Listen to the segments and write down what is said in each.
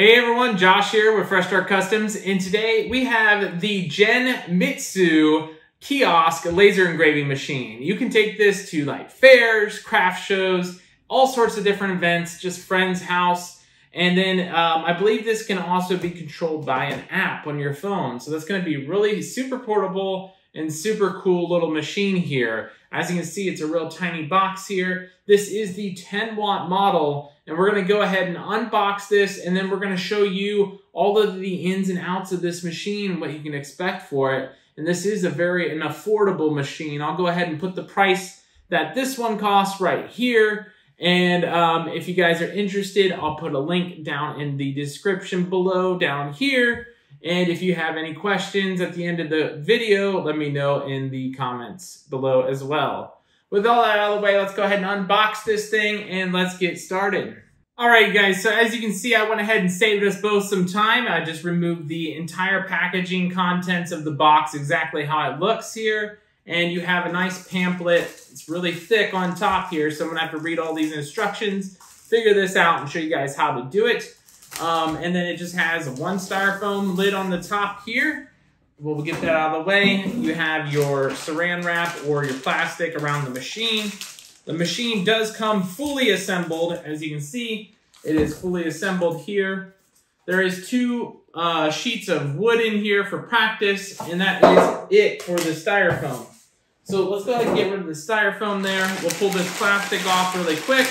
Hey everyone, Josh here with Fresh Start Customs, and today we have the Genmitsu kiosk laser engraving machine. You can take this to like fairs, craft shows, all sorts of different events, just friend's house. And then um, I believe this can also be controlled by an app on your phone. So that's gonna be really super portable and super cool little machine here. As you can see, it's a real tiny box here. This is the 10 watt model, and we're gonna go ahead and unbox this, and then we're gonna show you all of the ins and outs of this machine, what you can expect for it. And this is a very an affordable machine. I'll go ahead and put the price that this one costs right here. And um, if you guys are interested, I'll put a link down in the description below down here. And if you have any questions at the end of the video, let me know in the comments below as well. With all that out of the way, let's go ahead and unbox this thing and let's get started. All right, guys, so as you can see, I went ahead and saved us both some time. I just removed the entire packaging contents of the box, exactly how it looks here. And you have a nice pamphlet. It's really thick on top here, so I'm gonna have to read all these instructions, figure this out, and show you guys how to do it. Um, and then it just has a one styrofoam lid on the top here. We'll get that out of the way. You have your saran wrap or your plastic around the machine. The machine does come fully assembled. As you can see, it is fully assembled here. There is two uh, sheets of wood in here for practice, and that is it for the styrofoam. So let's go ahead and get rid of the styrofoam there. We'll pull this plastic off really quick.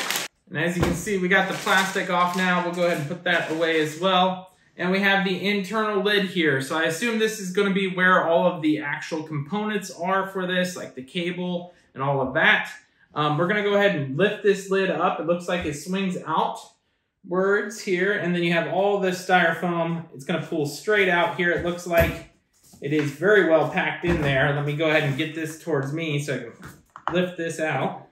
And as you can see, we got the plastic off now. We'll go ahead and put that away as well. And we have the internal lid here. So I assume this is gonna be where all of the actual components are for this, like the cable and all of that. Um, we're gonna go ahead and lift this lid up. It looks like it swings outwards here. And then you have all this styrofoam. It's gonna pull straight out here. It looks like it is very well packed in there. Let me go ahead and get this towards me so I can lift this out.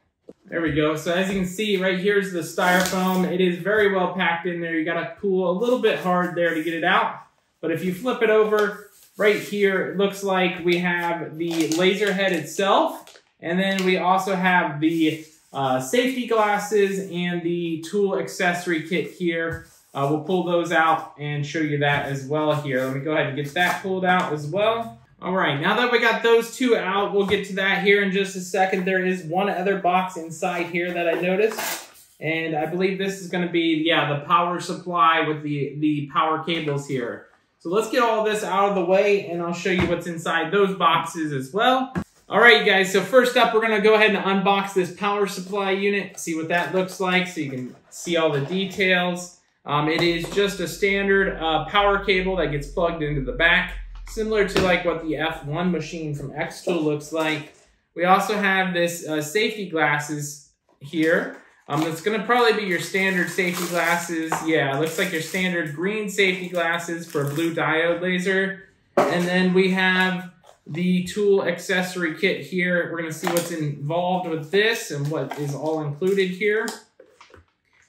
There we go. So as you can see, right here's the styrofoam. It is very well packed in there. You got to pull a little bit hard there to get it out. But if you flip it over, right here, it looks like we have the laser head itself. And then we also have the uh, safety glasses and the tool accessory kit here. Uh, we'll pull those out and show you that as well here. Let me go ahead and get that pulled out as well. All right, now that we got those two out, we'll get to that here in just a second. There is one other box inside here that I noticed. And I believe this is gonna be, yeah, the power supply with the, the power cables here. So let's get all this out of the way and I'll show you what's inside those boxes as well. All right, you guys, so first up, we're gonna go ahead and unbox this power supply unit, see what that looks like so you can see all the details. Um, it is just a standard uh, power cable that gets plugged into the back similar to like what the F1 machine from Xtool looks like. We also have this uh, safety glasses here. Um, it's going to probably be your standard safety glasses. Yeah, it looks like your standard green safety glasses for a blue diode laser. And then we have the tool accessory kit here. We're going to see what's involved with this and what is all included here.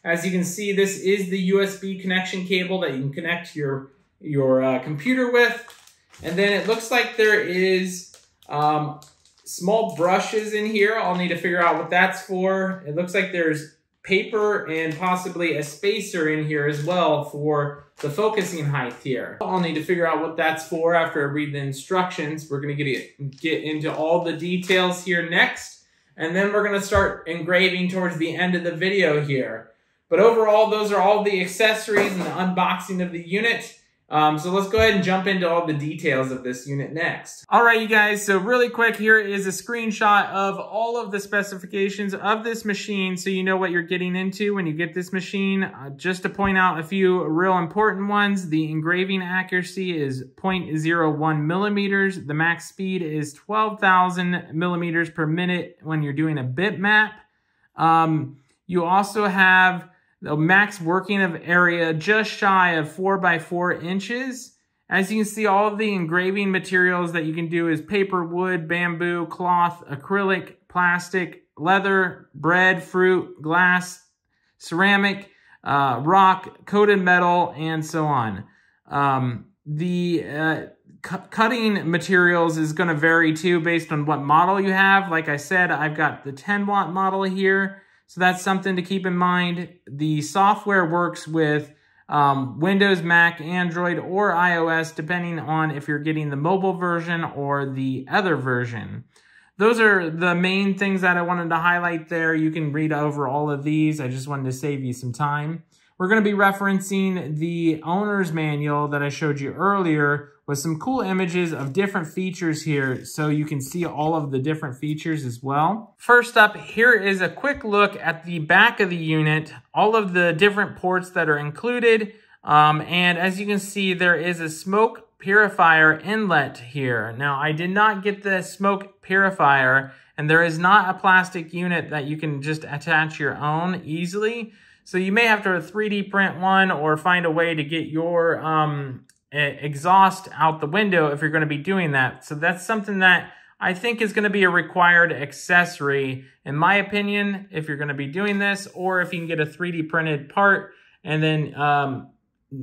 As you can see, this is the USB connection cable that you can connect your, your uh, computer with. And then it looks like there is um, small brushes in here. I'll need to figure out what that's for. It looks like there's paper and possibly a spacer in here as well for the focusing height here. I'll need to figure out what that's for after I read the instructions. We're gonna get, get into all the details here next, and then we're gonna start engraving towards the end of the video here. But overall, those are all the accessories and the unboxing of the unit. Um, so let's go ahead and jump into all the details of this unit next. All right, you guys, so really quick, here is a screenshot of all of the specifications of this machine so you know what you're getting into when you get this machine. Uh, just to point out a few real important ones, the engraving accuracy is 0.01 millimeters. The max speed is 12,000 millimeters per minute when you're doing a bitmap. Um, you also have the max working of area just shy of 4 by 4 inches. As you can see, all of the engraving materials that you can do is paper, wood, bamboo, cloth, acrylic, plastic, leather, bread, fruit, glass, ceramic, uh, rock, coated metal, and so on. Um, the uh, cu cutting materials is going to vary too based on what model you have. Like I said, I've got the 10 watt model here. So that's something to keep in mind. The software works with um, Windows, Mac, Android, or iOS, depending on if you're getting the mobile version or the other version. Those are the main things that I wanted to highlight there. You can read over all of these. I just wanted to save you some time. We're going to be referencing the owner's manual that I showed you earlier with some cool images of different features here so you can see all of the different features as well. First up, here is a quick look at the back of the unit, all of the different ports that are included. Um, and as you can see, there is a smoke purifier inlet here. Now, I did not get the smoke purifier, and there is not a plastic unit that you can just attach your own easily. So you may have to 3D print one or find a way to get your um, exhaust out the window if you're going to be doing that. So that's something that I think is going to be a required accessory, in my opinion, if you're going to be doing this, or if you can get a 3D printed part and then um,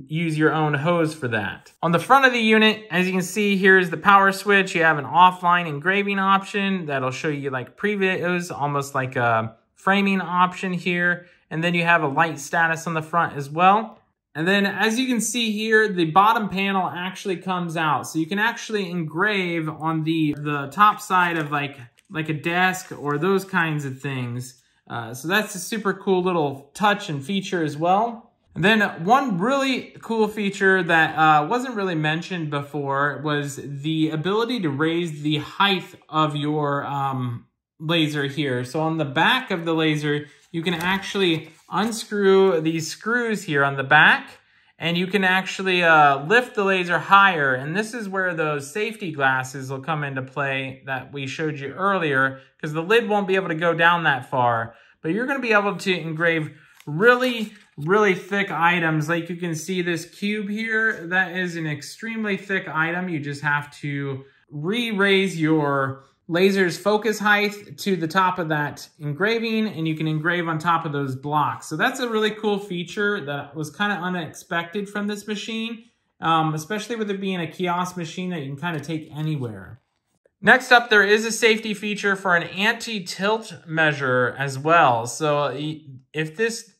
use your own hose for that. On the front of the unit, as you can see, here's the power switch. You have an offline engraving option that'll show you like previews, almost like a framing option here. And then you have a light status on the front as well. And then as you can see here, the bottom panel actually comes out. So you can actually engrave on the, the top side of like, like a desk or those kinds of things. Uh, so that's a super cool little touch and feature as well. And then one really cool feature that uh, wasn't really mentioned before was the ability to raise the height of your um, laser here. So on the back of the laser, you can actually unscrew these screws here on the back and you can actually uh, lift the laser higher. And this is where those safety glasses will come into play that we showed you earlier because the lid won't be able to go down that far. But you're going to be able to engrave really, really thick items. Like you can see this cube here, that is an extremely thick item. You just have to re-raise your laser's focus height to the top of that engraving and you can engrave on top of those blocks. So that's a really cool feature that was kind of unexpected from this machine, um, especially with it being a kiosk machine that you can kind of take anywhere. Next up, there is a safety feature for an anti-tilt measure as well. So if this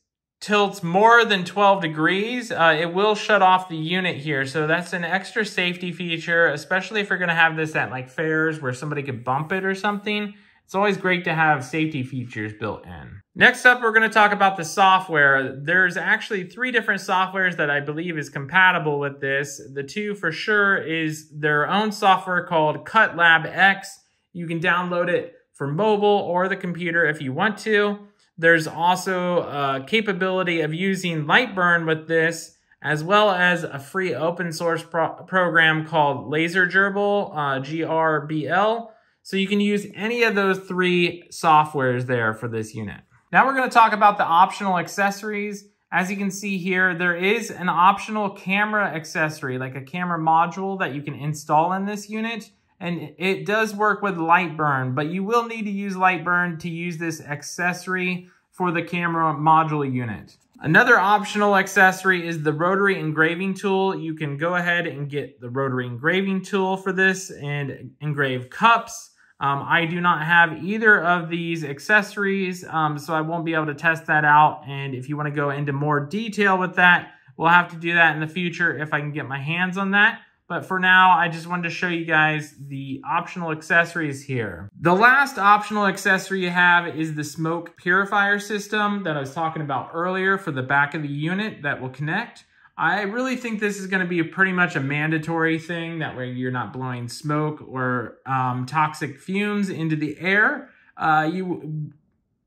tilts more than 12 degrees, uh, it will shut off the unit here. So that's an extra safety feature, especially if you're gonna have this at like fairs where somebody could bump it or something. It's always great to have safety features built in. Next up, we're gonna talk about the software. There's actually three different softwares that I believe is compatible with this. The two for sure is their own software called CutLab X. You can download it for mobile or the computer if you want to. There's also a capability of using Lightburn with this, as well as a free open source pro program called LaserGRBL, uh, GRBL. So you can use any of those three softwares there for this unit. Now we're going to talk about the optional accessories. As you can see here, there is an optional camera accessory, like a camera module that you can install in this unit and it does work with Lightburn, but you will need to use Lightburn to use this accessory for the camera module unit. Another optional accessory is the rotary engraving tool. You can go ahead and get the rotary engraving tool for this and engrave cups. Um, I do not have either of these accessories, um, so I won't be able to test that out. And if you want to go into more detail with that, we'll have to do that in the future if I can get my hands on that. But for now, I just wanted to show you guys the optional accessories here. The last optional accessory you have is the smoke purifier system that I was talking about earlier for the back of the unit that will connect. I really think this is going to be pretty much a mandatory thing. That way you're not blowing smoke or um, toxic fumes into the air. Uh, you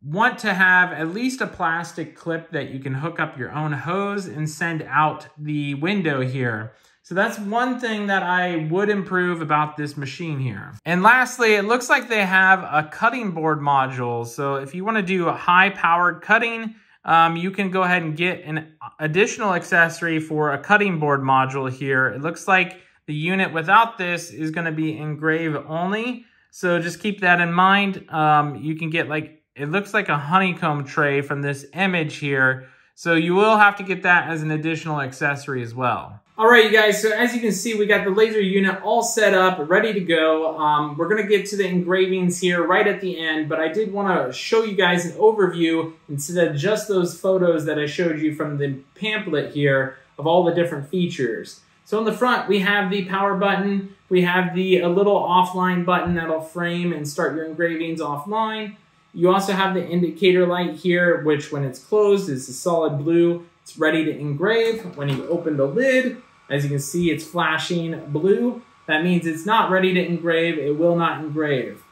want to have at least a plastic clip that you can hook up your own hose and send out the window here. So that's one thing that I would improve about this machine here. And lastly, it looks like they have a cutting board module. So if you wanna do a high powered cutting, um, you can go ahead and get an additional accessory for a cutting board module here. It looks like the unit without this is gonna be engrave only. So just keep that in mind. Um, you can get like, it looks like a honeycomb tray from this image here. So you will have to get that as an additional accessory as well. All right, you guys, so as you can see, we got the laser unit all set up, ready to go. Um, we're gonna get to the engravings here right at the end, but I did wanna show you guys an overview instead of just those photos that I showed you from the pamphlet here of all the different features. So on the front, we have the power button. We have the a little offline button that'll frame and start your engravings offline. You also have the indicator light here, which when it's closed is a solid blue. It's ready to engrave. When you open the lid, as you can see, it's flashing blue. That means it's not ready to engrave. It will not engrave.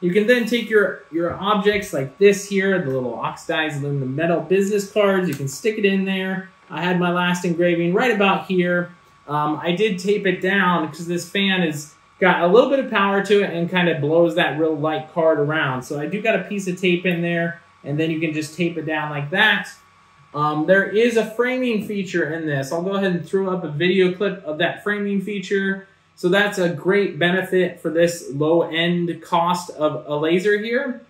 You can then take your, your objects like this here, the little oxidized aluminum metal business cards. You can stick it in there. I had my last engraving right about here. Um, I did tape it down because this fan has got a little bit of power to it and kind of blows that real light card around. So I do got a piece of tape in there and then you can just tape it down like that. Um, there is a framing feature in this. I'll go ahead and throw up a video clip of that framing feature. So that's a great benefit for this low end cost of a laser here.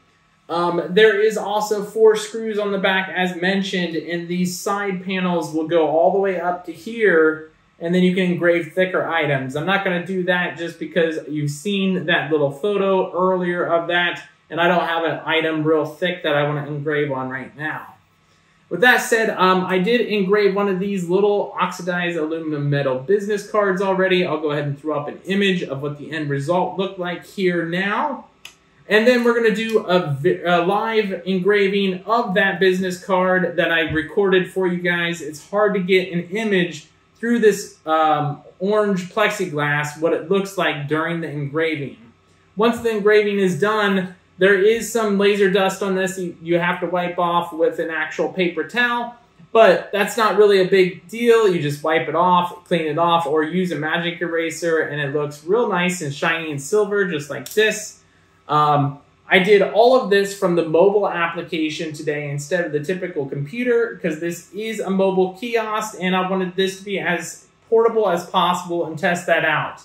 Um, there is also four screws on the back as mentioned and these side panels will go all the way up to here and then you can engrave thicker items. I'm not going to do that just because you've seen that little photo earlier of that and I don't have an item real thick that I want to engrave on right now. With that said, um, I did engrave one of these little oxidized aluminum metal business cards already. I'll go ahead and throw up an image of what the end result looked like here now. And then we're going to do a, a, live engraving of that business card that I recorded for you guys. It's hard to get an image through this um, orange plexiglass, what it looks like during the engraving. Once the engraving is done, there is some laser dust on this you, have to wipe off with an actual paper towel, but that's not really a big deal. You just wipe it off, clean it off, or use a magic eraser and it looks real nice and shiny and silver, just like this. Um, I did all of this from the mobile application today instead of the typical computer because this is a mobile kiosk and I wanted this to be as portable as possible and test that out.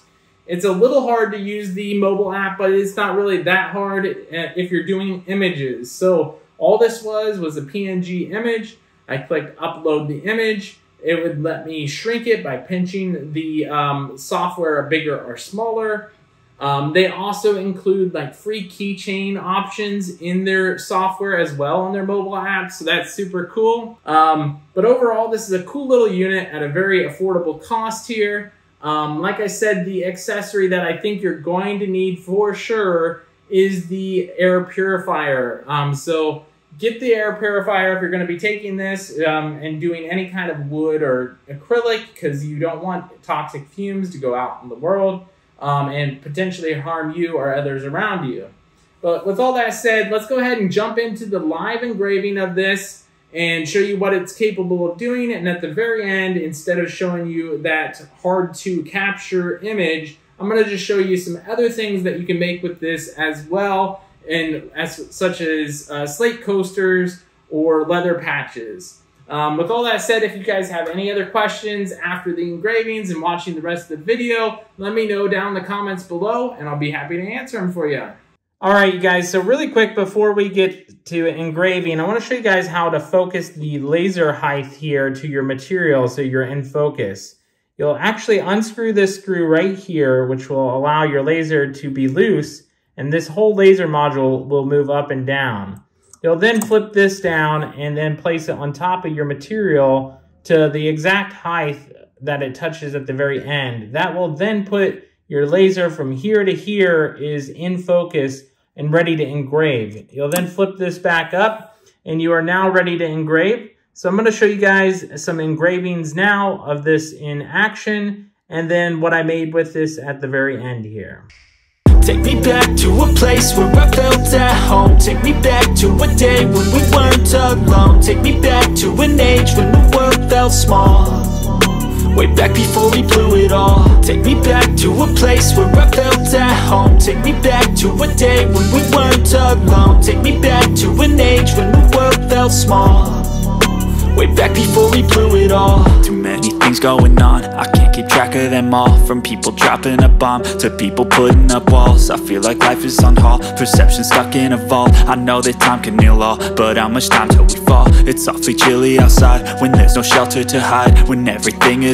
It's a little hard to use the mobile app, but it's not really that hard uh, if you're doing images. So all this was was a PNG image. I clicked upload the image. It would let me shrink it by pinching the um, software bigger or smaller. Um, they also include like free keychain options in their software as well on their mobile app, so that's super cool. Um, but overall, this is a cool little unit at a very affordable cost here. Um, like I said, the accessory that I think you're going to need for sure is the air purifier. Um, so get the air purifier if you're going to be taking this um, and doing any kind of wood or acrylic because you don't want toxic fumes to go out in the world um, and potentially harm you or others around you. But with all that said, let's go ahead and jump into the live engraving of this and show you what it's capable of doing. And at the very end, instead of showing you that hard to capture image, I'm to just show you some other things that you can make with this as well, and as such as uh, slate coasters or leather patches. Um, with all that said, if you guys have any other questions after the engravings and watching the rest of the video, let me know down in the comments below and I'll be happy to answer them for you. All right, you guys, so really quick before we get to engraving, I want to show you guys how to focus the laser height here to your material so you're in focus. You'll actually unscrew this screw right here, which will allow your laser to be loose, and this whole laser module will move up and down. You'll then flip this down and then place it on top of your material to the exact height that it touches at the very end. That will then put your laser from here to here is in focus and ready to engrave. You'll then flip this back up and you are now ready to engrave. So I'm going to show you guys some engravings now of this in action and then what I made with this at the very end here. Take me back to a place where I felt at home Take me back to a day when we weren't alone Take me back to an age when the world felt small Way back before we blew it all. Take me back to a place where I felt at home. Take me back to a day when we weren't alone. Take me back to an age when the world felt small. Way back before we blew it all. Too many things going on. I can't keep track of them all. From people dropping a bomb To people putting up walls. I feel like life is on hold. Perception stuck in a vault. I know that time can heal all But how much time till we fall? It's awfully chilly outside When there's no shelter to hide. When everything is